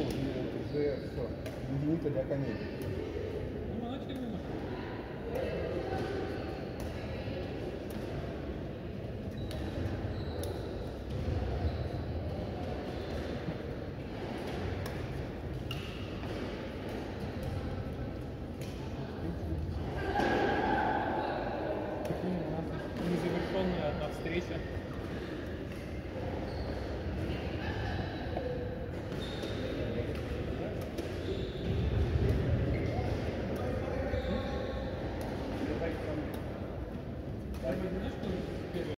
уже все. Единица для коней. Незавершенная одна встреча.